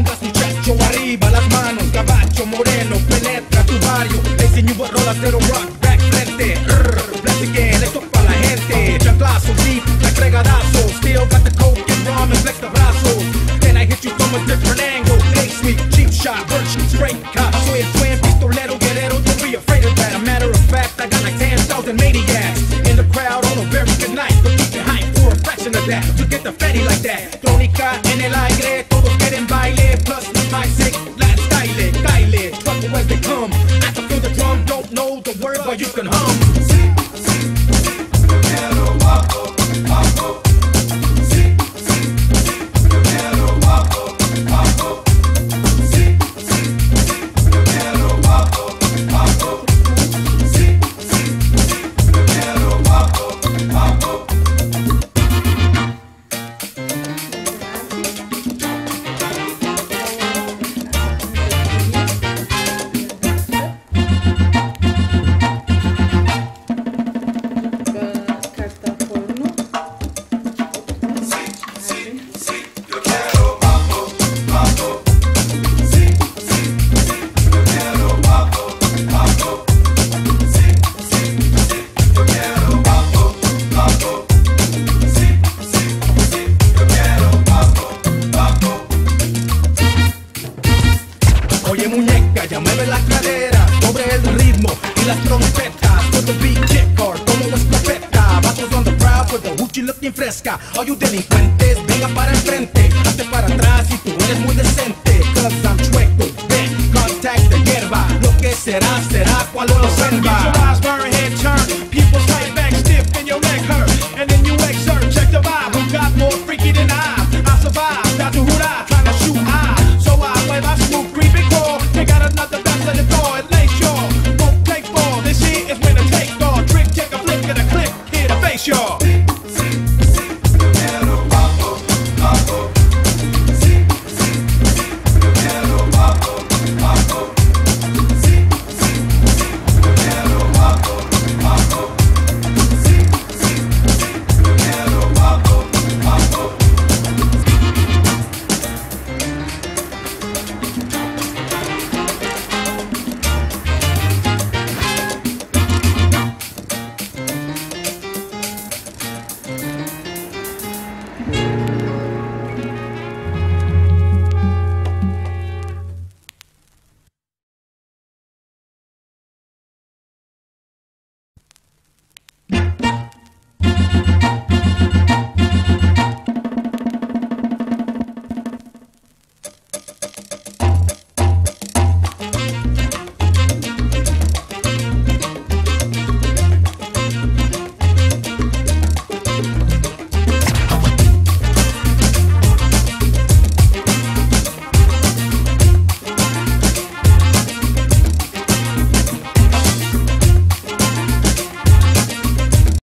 Levantas tu pecho arriba, las manos, caballo moreno, penetra tu barrio. Lazy New World, rolas de rock, back, frente. Platiquen, esto pa' la gente. Chanclazo, beat, la fregadazo. Still got the coke and rum and flex the brazos. Then I hit you from a different angle. Next sweet, cheap shot, virtue, straight cop. Soy el twin, pistolero, guerrero, don't be afraid of that. A matter of fact, I got like 10,000 maniacs in the crowd on a very good night. But keep your hype for a fraction of that. To get the fatty like that. Crónica en el aire, Plus, my six, last style, Kyle. Trouble as they come. I can feel the drum, don't know the word, but you can hum. Mueve la cadera sobre el ritmo y las trompetas. With the beat kick hard, como una escopeta. Vatos on the crowd with the hoochie looking fresca. All you delincuentes, venga para enfrente. Hazte para atrás y tú eres muy decente. Cause I'm chueco, ven, contact de hierba. Lo que será, será cuando lo sirva.